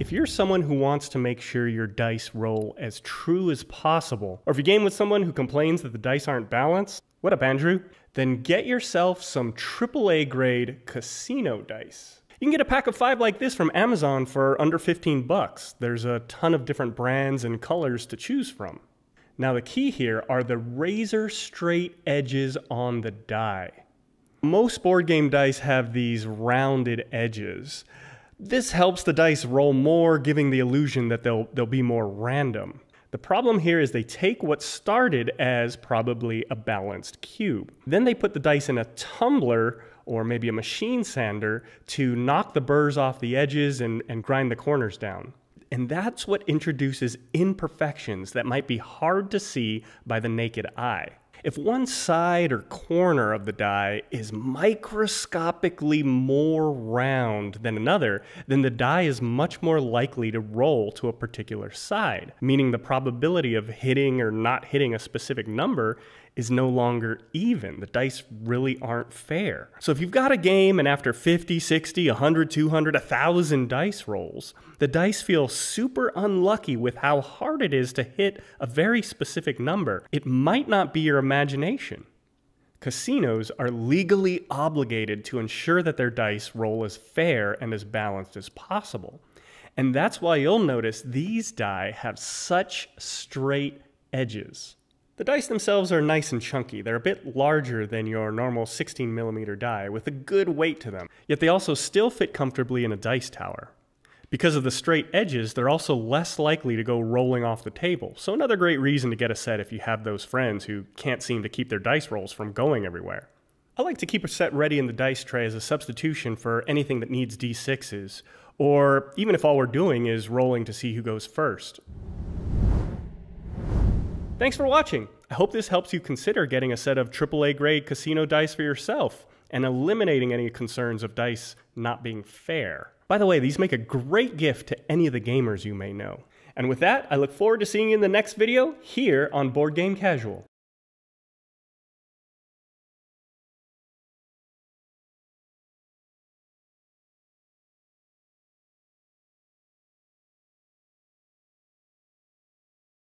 If you're someone who wants to make sure your dice roll as true as possible, or if you game with someone who complains that the dice aren't balanced, what up, Andrew? Then get yourself some AAA grade casino dice. You can get a pack of five like this from Amazon for under 15 bucks. There's a ton of different brands and colors to choose from. Now, the key here are the razor straight edges on the die. Most board game dice have these rounded edges. This helps the dice roll more, giving the illusion that they'll, they'll be more random. The problem here is they take what started as probably a balanced cube. Then they put the dice in a tumbler or maybe a machine sander to knock the burrs off the edges and, and grind the corners down. And that's what introduces imperfections that might be hard to see by the naked eye. If one side or corner of the die is microscopically more round than another, then the die is much more likely to roll to a particular side, meaning the probability of hitting or not hitting a specific number is no longer even. The dice really aren't fair. So if you've got a game and after 50, 60, 100, 200, 1,000 dice rolls, the dice feel super unlucky with how hard it is to hit a very specific number, it might not be your imagination. Casinos are legally obligated to ensure that their dice roll as fair and as balanced as possible. And that's why you'll notice these die have such straight edges. The dice themselves are nice and chunky. They're a bit larger than your normal 16 millimeter die with a good weight to them, yet they also still fit comfortably in a dice tower. Because of the straight edges, they're also less likely to go rolling off the table. So another great reason to get a set if you have those friends who can't seem to keep their dice rolls from going everywhere. I like to keep a set ready in the dice tray as a substitution for anything that needs d6s, or even if all we're doing is rolling to see who goes first. Thanks for watching. I hope this helps you consider getting a set of AAA grade casino dice for yourself and eliminating any concerns of dice not being fair. By the way, these make a great gift to any of the gamers you may know. And with that, I look forward to seeing you in the next video here on Board Game Casual.